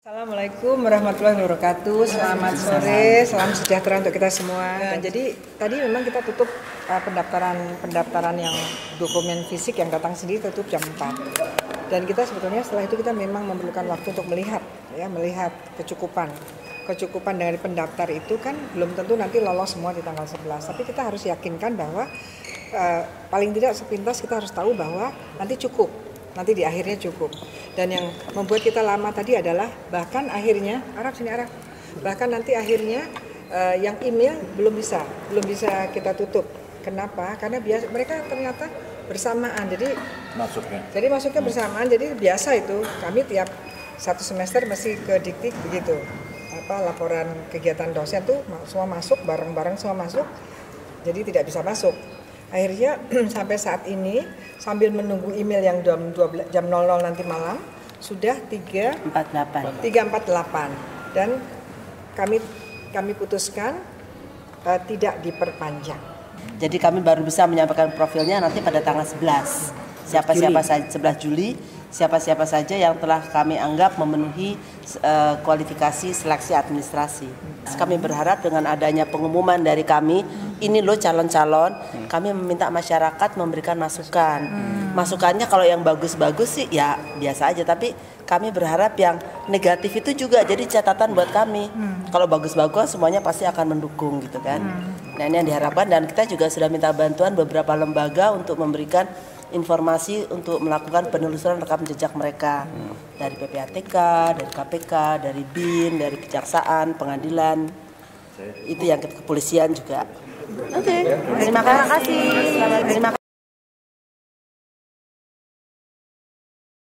Assalamualaikum warahmatullahi wabarakatuh. Selamat sore, salam sejahtera untuk kita semua. Nah, jadi tadi memang kita tutup uh, pendaftaran pendaftaran yang dokumen fisik yang datang sendiri tutup jam 4. Dan kita sebetulnya setelah itu kita memang memerlukan waktu untuk melihat ya, melihat kecukupan. Kecukupan dari pendaftar itu kan belum tentu nanti lolos semua di tanggal 11. Tapi kita harus yakinkan bahwa uh, paling tidak sepintas kita harus tahu bahwa nanti cukup nanti di akhirnya cukup. Dan yang membuat kita lama tadi adalah bahkan akhirnya Arab sini Arab, bahkan nanti akhirnya uh, yang email belum bisa, belum bisa kita tutup. Kenapa? Karena biasa mereka ternyata bersamaan. Jadi masuknya. Jadi masuknya bersamaan. Jadi biasa itu kami tiap satu semester mesti ke diktik begitu. Apa laporan kegiatan dosen tuh semua masuk bareng-bareng semua masuk. Jadi tidak bisa masuk akhirnya sampai saat ini sambil menunggu email yang jam 12 jam 00 nanti malam sudah 348 348 dan kami kami putuskan uh, tidak diperpanjang. Jadi kami baru bisa menyampaikan profilnya nanti pada tanggal 11. Siapa-siapa saja 11 Juli siapa-siapa saja yang telah kami anggap memenuhi uh, kualifikasi seleksi administrasi. Kami berharap dengan adanya pengumuman dari kami, ini loh calon-calon, kami meminta masyarakat memberikan masukan. Masukannya kalau yang bagus-bagus sih ya biasa aja, tapi kami berharap yang negatif itu juga jadi catatan buat kami. Kalau bagus-bagus semuanya pasti akan mendukung gitu kan. Nah ini yang diharapkan dan kita juga sudah minta bantuan beberapa lembaga untuk memberikan informasi untuk melakukan penelusuran rekam jejak mereka hmm. dari PPATK, dari KPK, dari BIN, dari kejaksaan, pengadilan. Itu yang kepolisian juga. Oke, okay. terima kasih. Terima kasih.